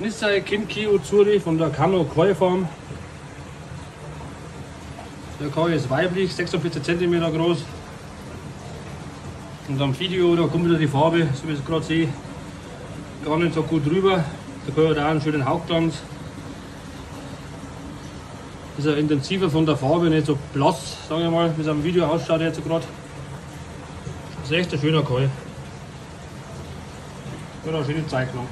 Nissai Kimki Uzuri von der Kano Koi Farm. Der Koi ist weiblich, 46 cm groß. Und am Video, da kommt wieder die Farbe, so wie ich es gerade sehe, gar nicht so gut drüber. Der Koi hat auch einen schönen Hauptglanz. Ist ja intensiver von der Farbe, nicht so blass, sage ich mal, wie es am Video ausschaut jetzt gerade. Ist echt ein schöner Koi. Oder eine schöne Zeichnung.